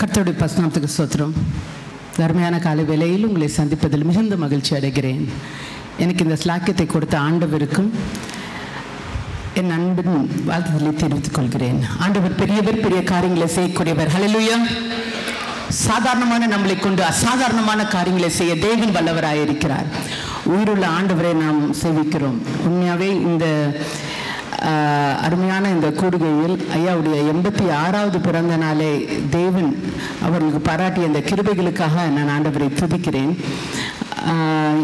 கர்த்தருடைய பஸ்நாமத்துக்கு சோத்திரம் தர்மையான காலை வேலையில் உங்களை சந்திப்பதில் மிகுந்த மகிழ்ச்சி அடைகிறேன். எனக்கு இந்த ஸ்லாக்கியத்தை கொடுத்த ஆண்டவருக்கும் என் அன்பின் வாழ்த்துதலை தெரிவித்துக் கொள்கிறேன். ஆண்டவர் பெரியவர் பெரிய காரியங்களை செய்யக்கூடியவர். ஹலலுயா சாதாரணமான நம்மளை கொண்டு அசாதாரணமான காரியங்களை செய்ய தேவன் வல்லவராயிருக்கிறார். உயிருள்ள ஆண்டவரை நாம் சேவிக்கிறோம். உண்மையாகவே இந்த அருமையான இந்த கூடுகையில் ஐயாவுடைய எண்பத்தி ஆறாவது பிறந்த நாளை தேவன் அவர்களுக்கு பாராட்டிய இந்த கிருபைகளுக்காக நான் ஆண்டவரை துதிக்கிறேன்.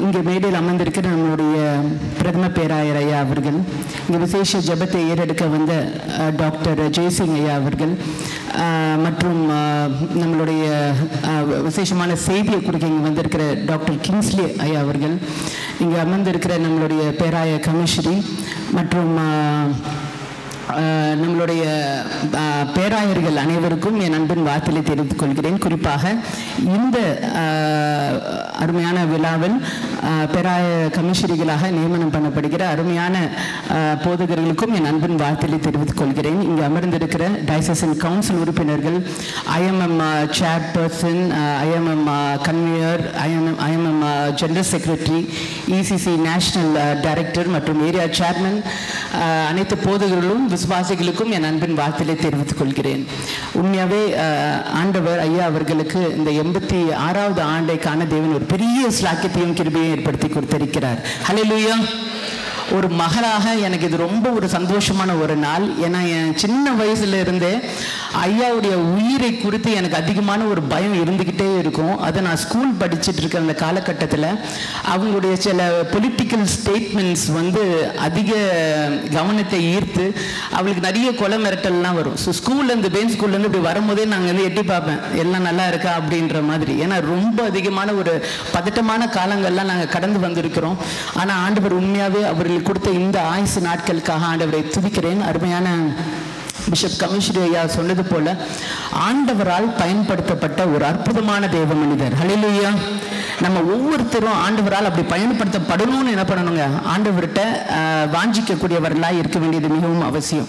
இங்கே மேடையில் அமர்ந்திருக்கிற நம்மளுடைய பிரதம பேராயர் ஐயா அவர்கள் இங்கே விசேஷ ஜெபத்தை ஏறெடுக்க வந்த டாக்டர் ஜெய்சிங் ஐயா அவர்கள் மற்றும் நம்மளுடைய விசேஷமான செய்தியை கொடுக்க இங்கே வந்திருக்கிற டாக்டர் கிங்ஸ்லி ஐயா அவர்கள் இங்கே அமர்ந்திருக்கிற நம்மளுடைய பேராய கமிஷரி மற்றும் நம்மளுடைய பேராயர்கள் அனைவருக்கும் என் அன்பின் வார்த்தையை தெரிவித்துக் கொள்கிறேன். குறிப்பாக இந்த அருமையான விழாவில் பேராய கமிஷரிகளாக நியமனம் பண்ணப்படுகிற அருமையான போதகர்களுக்கும் என் அன்பின் வார்த்தையை தெரிவித்துக் கொள்கிறேன். இங்கு அமர்ந்திருக்கிற டைசசன் கவுன்சில் உறுப்பினர்கள் IMM chairperson IMM convener IMM IMM general secretary ECC national director மற்றும் ஏரியா சேர்மன் அனைத்து போதகர்களும் விசுவாசிகளுக்கும் என் அன்பின் வார்த்தையை தெரிவித்துக் கொள்கிறேன். உண்மையாகவே ஆண்டவர் ஐயா அவர்களுக்கு இந்த எண்பத்தி ஆறாவது ஆண்டைக்கான தேவன் ஒரு பெரிய ஸ்லாக்கியத்தையும் கிருபையும் ஏற்படுத்தி கொடுத்திருக்கிறார். ஹalleluya ஒரு மகளாக எனக்கு இது ரொம்ப ஒரு சந்தோஷமான ஒரு நாள். ஏன்னா என் சின்ன வயசுல இருந்தே ஐயாவுடைய உயிரை குறித்து எனக்கு அதிகமான ஒரு பயம் இருந்துக்கிட்டே இருக்கும். அதை நான் ஸ்கூல் படிச்சுட்டு இருக்க அந்த காலகட்டத்தில் அவங்களுடைய சில பொலிட்டிக்கல் ஸ்டேட்மெண்ட்ஸ் வந்து அதிக கவனத்தை ஈர்த்து அவளுக்கு நிறைய கொலை மிரட்டல்லாம் வரும். ஸோ ஸ்கூல்லேருந்து பெயின் ஸ்கூல்லேருந்து இப்படி வரும்போதே நாங்கள் வந்து எட்டி பார்ப்பேன். எல்லாம் நல்லா இருக்கா அப்படின்ற மாதிரி. ஏன்னா ரொம்ப அதிகமான ஒரு பதட்டமான காலங்கள்லாம் நாங்கள் கடந்து வந்திருக்கிறோம். ஆனால் ஆண்டவர் உண்மையாகவே அவர்களுக்கு கொடுத்த இந்த ஆயுசு நாட்களுக்காக ஆண்டவரை துதிக்கிறேன். அருமையான பிஷப் கமிஷரி ஐயா சொன்னது போல ஆண்டவரால் பயன்படுத்தப்பட்ட ஒரு அற்புதமான தேவ மனிதர். ஹலிலுயா நம்ம ஒவ்வொருத்தரும் ஆண்டவரால் அப்படி பயன்படுத்தப்படணும்னு என்ன பண்ணணுங்க? ஆண்டவர்கிட்ட வாஞ்சிக்கக்கூடியவர்களாக இருக்க வேண்டியது மிகவும் அவசியம்.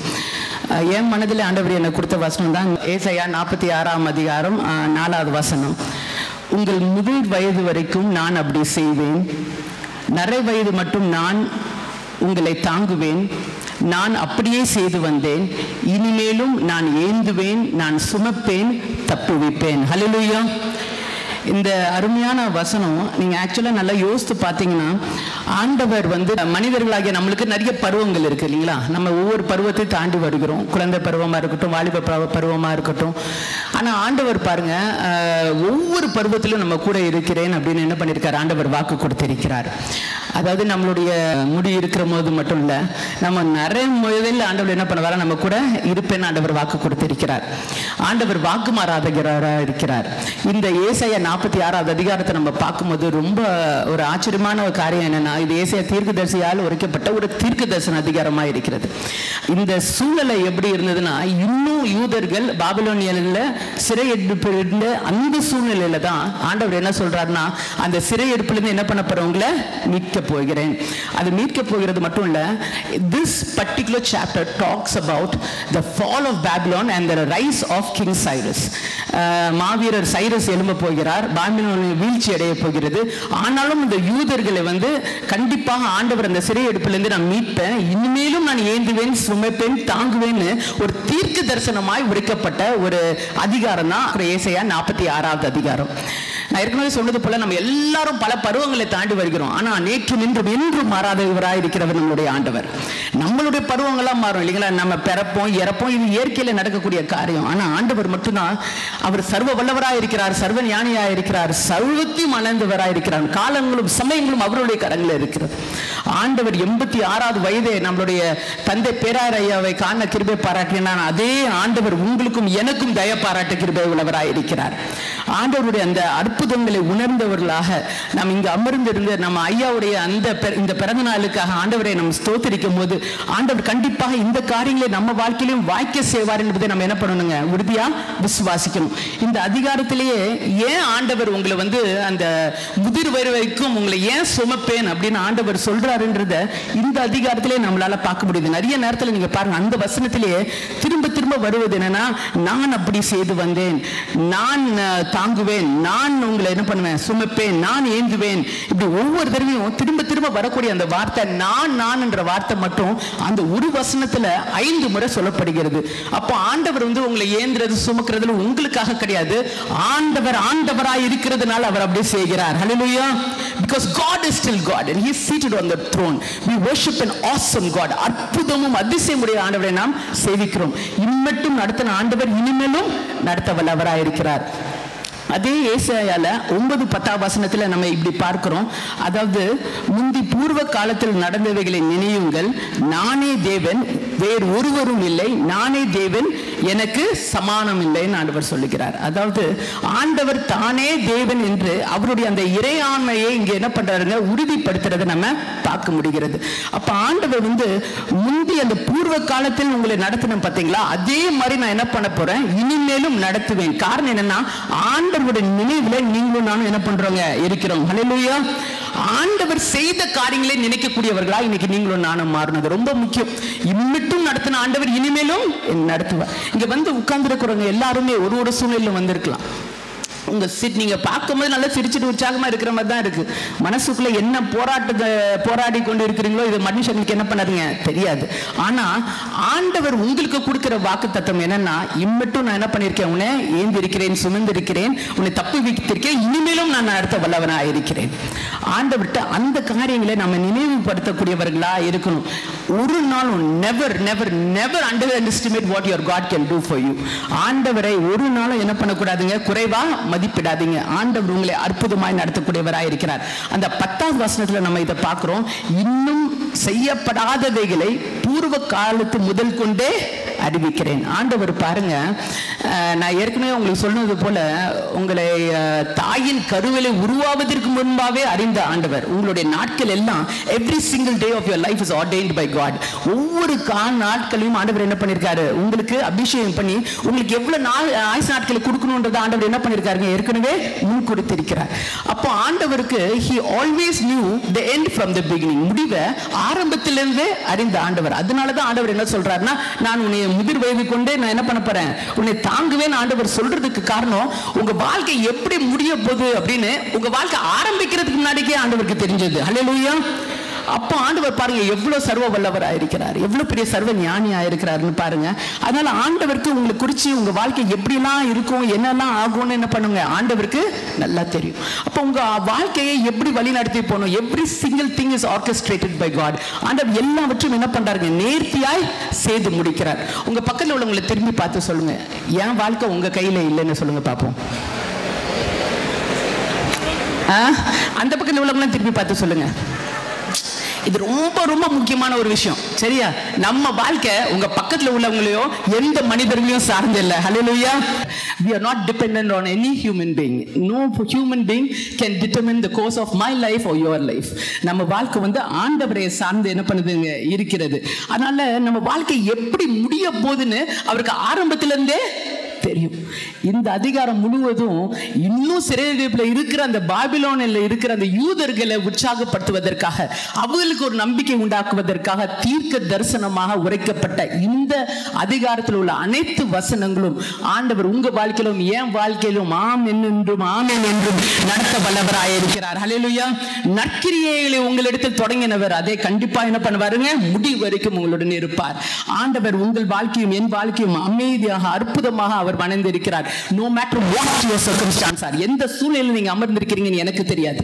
என் மனதில் ஆண்டவர் எனக்கு கொடுத்த வசனம் தான் ஏசையா நாற்பத்தி ஆறாம் அதிகாரம் நாலாவது வசனம். உங்கள் முதிர் வயது வரைக்கும் நான் அப்படி செய்வேன். நரை வயது மட்டும் நான் உங்களை தாங்குவேன். நான் அப்படியே செய்து வந்தேன். இனிமேலும் நான் ஏந்துவேன் நான் சுமப்பேன் தப்புவிப்பேன். ஹalleluya இந்த அருமையான வசனம் நீங்கள் ஆக்சுவலாக நல்லா யோசித்து பார்த்தீங்கன்னா ஆண்டவர் வந்து மனிதர்களாகிய நம்மளுக்கு நிறைய பருவங்கள் இருக்குது இல்லைங்களா? நம்ம ஒவ்வொரு பருவத்தை தாண்டி வருகிறோம். குழந்தை பருவமாக இருக்கட்டும் வாலிப பருவமாக இருக்கட்டும். ஆனால் ஆண்டவர் பாருங்கள் ஒவ்வொரு ஒவ்வொரு பருவத்திலும் நம்ம கூட இருக்கிறேன் அப்படின்னு என்ன பண்ணியிருக்காரு? ஆண்டவர் வாக்கு கொடுத்திருக்கிறார். அதாவது நம்மளுடைய முடி இருக்கிற போது மட்டும் இல்லை நம்ம நிறைய முதலில் ஆண்டவர் என்ன பண்ணுவாரா? நம்ம கூட இருப்பேன் ஆண்டவர் வாக்கு கொடுத்திருக்கிறார். ஆண்டவர் வாக்கு மாறாதகிறாராக இருக்கிறார். இந்த ஏசாயா நாற்பத்தி ஆறாவது அதிகாரத்தை நம்ம பார்க்கும்போது ரொம்ப ஒரு ஆச்சரியமான ஒரு காரியம் என்னன்னா இது ஏசாயா தீர்க்கதரிசியால் உரைக்கப்பட்ட ஒரு தீர்க்க தரிசன அதிகாரமாக இருக்கிறது. இந்த சூழலை எப்படி இருந்ததுன்னா இன்னும் யூதர்கள் பாபிலோனியல்ல சிறை எடுப்பு அந்த சூழ்நிலையில தான் ஆண்டவர் என்ன சொல்றாருன்னா அந்த சிறை எடுப்புலேருந்து என்ன பண்ண போறவங்களை மீட்க போகிறேன். அது மீட்க போகிறது மட்டும் இல்ல this particular chapter talks about the fall of Babylon and the rise of king Cyrus மாவீரர் சைரஸ் எழும்ப போகிறார். பாபிலோன் வீழ்ச்சி அடைய போகிறது. ஆனாலும் இந்த யூதர்களை வந்து கண்டிப்பாக ஆண்டவர் அந்த சிறை எடுப்பிலிருந்து நான் மீட்பேன். இனிமேலும் நான் ஏந்துவேன் சுமைப்பேன் தாங்குவேன்னு ஒரு தீர்க்க தரிசனமாய் உரைக்கப்பட்ட ஒரு அதிகாரம் தான் ஏசையா நாற்பத்தி ஆறாவது அதிகாரம். நான் ஏற்கனவே சொன்னது போல நம்ம எல்லாரும் பல பருவங்களை தாண்டி வருகிறோம். ஆனால் நேற்று நின்றும் என்றும் மாறாதவராக இருக்கிறவர் நம்மளுடைய ஆண்டவர். நம்மளுடைய பருவங்கள்லாம் மாறும். இல்லைங்களா? நம்ம பிறப்போம் இறப்போம் இது இயற்கையில நடக்கக்கூடிய காரியம். ஆனால் ஆண்டவர் மட்டும்தான் அவர் சர்வ வல்லவராய் இருக்கிறார் சர்வ ஞானியாக இருக்கிறார் சர்வத்தையும் அணைந்தவராய் இருக்கிறார். காலங்களும் சமயங்களும் அவருடைய கரங்களில் இருக்கிறது. ஆண்டவர் எண்பத்தி ஆறாவது வயதே நம்மளுடைய தந்தை பேராயர் ஐயாவை காண கிருபை பாராட்டினான் அதே ஆண்டவர் உங்களுக்கும் எனக்கும் தய பாராட்ட கிருபை உள்ளவராக இருக்கிறார். ஆண்டவருடைய அந்த அற்புதங்களை உணர்ந்தவர்களாக நாம் இங்கு அமர்ந்திருந்து நம்ம ஐயாவுடைய அந்த இந்த பிறந்த நாளுக்காக ஆண்டவரை நம்ம ஸ்தோத்திரிக்கும் போது ஆண்டவர் கண்டிப்பாக இந்த காரியங்களை நம்ம வாழ்க்கையிலும் வாய்க்க செய்வார் என்பதை நம்ம என்ன பண்ணணுங்க? உறுதியா விசுவாசிக்கணும். இந்த அதிகாரத்திலேயே ஏன் ஆண்டவர் உங்களை வந்து அந்த முதிர் வயது வரைக்கும் உங்களை ஏன் சுமப்பேன் அப்படின்னு ஆண்டவர் சொல்றாருன்றத இந்த அதிகாரத்திலே நம்மளால பார்க்க முடியுது. நிறைய நேரத்தில் நீங்க பாருங்க அந்த வசனத்திலேயே திரும்ப திரும்ப வருவது என்னன்னா நான் அப்படி செய்து வந்தேன். நான் தாங்குவேன். நான் உங்களை என்ன பண்ணுவேன்? சுமப்பேன். நான் ஏந்துவேன் இப்படி ஒவ்வொரு தடவையும் திரும்ப திரும்ப வரக்கூடிய அந்த வார்த்தை நான் நான் என்ற வார்த்தை மட்டும் அந்த ஒரு வசனத்துல ஐந்து முறை சொல்லப்படுகிறது. அப்போ ஆண்டவர் வந்து உங்களை ஏந்துறது சுமக்கிறதுல உங்களுக்காக கிடையாது. ஆண்டவர் ஆண்டவராய் இருக்கிறதுனால அவர் அப்படியே செய்கிறார். Hallelujah because God is still God and he seated on the throne we worship an awesome God அற்புதமும் அதிசயமுடைய ஆண்டவரை நாம் சேவிக்கிறோம். இம்மட்டும் நடத்தின ஆண்டவர் இனிமேலும் நடத்த வல்லவராயிருக்கிறார் இருக்கிறார் அதே ஏசாயால ஒன்பது பத்தாம் வசனத்துல நம்ம இப்படி பார்க்கிறோம். அதாவது முந்தி பூர்வ காலத்தில் நடந்தவைகளை நினையுங்கள். நானே தேவன் வேறு ஒருவரும் இல்லை. நானே தேவன் எனக்கு சமானம் இல்லைன்னு ஆண்டவர் சொல்லுகிறார். அதாவது ஆண்டவர் தானே தேவன் என்று அவருடைய அந்த இறையாண்மையை இங்க என்ன பண்றாருங்க? உறுதிப்படுத்துறதை நம்ம பார்க்க முடிகிறது. அப்ப ஆண்டவர் வந்து முந்தி அந்த பூர்வ காலத்தில் உங்களை நடத்தினோம் பார்த்தீங்களா அதே மாதிரி நான் என்ன பண்ண போறேன்? இனிமேலும் நடத்துவேன். காரணம் என்னன்னா ஆண்டவருடைய நினைவுல நீங்களும் நானும் என்ன பண்றோங்க? இருக்கிறோம். ஹலெலுயா ஆண்டவர் செய்த காரியங்களை நினைக்கக்கூடியவர்களா இன்னைக்கு நீங்களும் நானும் மாறினது ரொம்ப முக்கியம். இம்மிட்டும் நடத்தின ஆண்டவர் இனிமேலும் நடத்துவார். இங்க வந்து உட்கார்ந்துருக்கிறவங்க எல்லாருமே ஒரு ஒரு சூழ்நிலையில வந்திருக்கலாம். உங்க சிட் பார்க்கும் பார்க்கும்போது நல்லா சிரிச்சுட்டு உற்சாகமா இருக்கிற மாதிரி தான் இருக்கு. மனசுக்குள்ள என்ன போராட்டத்தை போராடி கொண்டு இருக்கிறீங்களோ இது மனுஷங்களுக்கு என்ன பண்ணாதீங்க? தெரியாது. ஆனா ஆண்டவர் உங்களுக்கு கொடுக்கிற வாக்கு தத்துவம் என்னன்னா இம்மட்டும் நான் என்ன பண்ணிருக்கேன்? உன்னை ஏந்திருக்கிறேன் சுமந்திருக்கிறேன் உன்னை தப்பு வைத்திருக்கேன் இனிமேலும் நான் அடுத்த வல்லவனாக இருக்கிறேன். ஆண்டவர்கிட்ட அந்த காரியங்களை நம்ம நினைவுபடுத்தக்கூடியவர்களா இருக்கணும். ஒரு நாளும் never never never underestimate what your God can do for you ஆண்டவரை ஒரு நாளும் என்ன பண்ணக்கூடாதுங்க? குறைவா மதிப்பிடாதீங்க. ஆண்டவர் உங்களை அற்புதமாய் நடத்தக்கூடியவராக இருக்கிறார். அந்த பத்தாவது வசனத்துல நம்ம இதை பார்க்குறோம். இன்னும் செய்யப்படாதவைகளை பூர்வ காலத்து முதல் கொண்டே அறிவிக்கிறேன். ஆண்டவர் பாருங்க நான் ஏற்கனவே உங்களுக்கு சொன்னது போல உங்களை தாயின் கருவிலை உருவாவதற்கு முன்பாவே அறிந்த ஆண்டவர். உங்களுடைய நாட்கள் எல்லாம் every single day of your life is ordained by God ஒவ்வொரு கா நாட்களையும் ஆண்டவர் என்ன பண்ணிருக்காரு? உங்களுக்கு அபிஷேகம் பண்ணி உங்களுக்கு எவ்வளவு நாள் ஆயுசு நாட்களை கொடுக்கணும்ன்றத ஆண்டவர் என்ன பண்ணிருக்காரு ஏற்கனவே முன் கொடுத்திருக்கிறார் அப்போ ஆண்டவருக்கு he always knew the end from the beginning முடிவை ஆரம்பத்திலிருந்தே அறிந்த ஆண்டவர். அதனால தான் ஆண்டவர் என்ன சொல்றாருன்னா நான் உன்னை முதிர் வயது கொண்டே நான் என்ன பண்ண போறேன்? உன்னை தாங்குவேன் ஆண்டவர் சொல்றதுக்கு காரணம் உங்க வாழ்க்கை எப்படி முடிய போகுது அப்படின்னு உங்க வாழ்க்கை ஆரம்பிக்கிறதுக்கு முன்னாடிக்கே ஆண்டவருக்கு தெரிஞ்சது. ஹalleluya அப்போ ஆண்டவர் பாருங்க எவ்வளவு சர்வ வல்லவராக இருக்கிறார் எவ்வளவு பெரிய சர்வ ஞானியாக இருக்கிறாருன்னு பாருங்க. அதனால ஆண்டவருக்கு உங்களை குறிச்சு உங்க வாழ்க்கை எப்படிலாம் இருக்கும் என்னெல்லாம் ஆகும்னு என்ன பண்ணுங்க? ஆண்டவருக்கு நல்லா தெரியும். அப்போ உங்க வாழ்க்கையை எப்படி வழி நடத்தி போகணும்? Every single thing is orchestrated by God ஆண்டவர் எல்லாவற்றும் என்ன பண்றாருங்க? நேர்த்தியாய் செய்து முடிக்கிறார். உங்க பக்கத்தில் உள்ளவங்களை திரும்பி பார்த்து சொல்லுங்க. என் வாழ்க்கை உங்க கையில இல்லைன்னு சொல்லுங்க பார்ப்போம் ஆ? அந்த பக்கத்தில் உள்ளவங்களாம் திரும்பி பார்த்து சொல்லுங்க. இது ரொம்ப ரொம்ப முக்கியமான ஒரு விஷயம். சரியா? நம்ம வாழ்க்கை உங்க பக்கத்துல உள்ளவங்களையோ எந்த மனிதர்களையும் சார்ந்து இல்லை. Hallelujah we are not depend on any human being. No human being can determine the course of my life or your life நம்ம வாழ்க்கை வந்து ஆண்டவரை சார்ந்து என்ன பண்ணுதுங்க இருக்கிறது. அதனால நம்ம வாழ்க்கை எப்படி முடிய போகுதுன்னு அவருக்கு ஆரம்பத்துல இருந்தே தெரியும். இந்த அதிகாரம் முழுவதும் இன்னும் சிறையில் இருக்கிற அந்த பாபிலோனில் இருக்கிற அந்த யூதர்களை உற்சாகப்படுத்துவதற்காக அவர்களுக்கு ஒரு நம்பிக்கை உண்டாக்குவதற்காக தீர்க்க தரிசனமாக உரைக்கப்பட்ட இந்த அதிகாரத்தில் உள்ள அனைத்து வசனங்களும் ஆண்டவர் உங்க வாழ்க்கையிலும் என் வாழ்க்கையிலும் ஆம் என்றும் ஆமென் என்றும் நடத்த வல்லவராக இருக்கிறார். ஹலெலுயா நற்கிரியைகளை உங்களிடத்தில் தொடங்கினவர் அதை கண்டிப்பா என்ன பண்ணுவாருங்க? முடி வரைக்கும் உங்களுடன் இருப்பார். ஆண்டவர் உங்கள் வாழ்க்கையும் என் வாழ்க்கையும் அமைதியாக அற்புதமாக அவர் பணிந்திருக்கிறார். No matter what your circumstances are எந்த சூழ்நிலையில் நீங்க அமர்ந்திருக்கிறீங்கன்னு எனக்கு தெரியாது.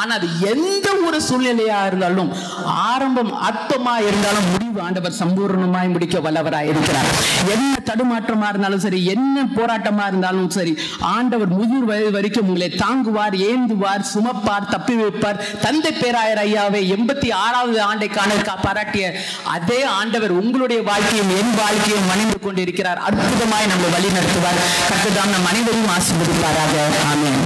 ஆனா அது எந்த ஒரு சூழ்நிலையா இருந்தாலும் ஆரம்பம் அர்த்தமா இருந்தாலும் முடிவு ஆண்டவர் சம்பூர்ணமாய் முடிக்க வல்லவராய் இருக்கிறார். என்ன தடுமாற்றமா இருந்தாலும் சரி என்ன போராட்டமா இருந்தாலும் சரி ஆண்டவர் முதிர் வயது வரைக்கும் உங்களை தாங்குவார் ஏந்துவார் சுமப்பார் தப்பி வைப்பார். தந்தை பேராயர் ஐயாவை எண்பத்தி ஆறாவது ஆண்டை காண பாராட்டிய அதே ஆண்டவர் உங்களுடைய வாழ்க்கையும் என் வாழ்க்கையும் மணிந்து கொண்டிருக்கிறார். அற்புதமாய் நம்மை வழி நடத்துவார் கட்டுதான் நம் அனைவரையும் ஆசீர்வதிப்பாராக. ஆமென்.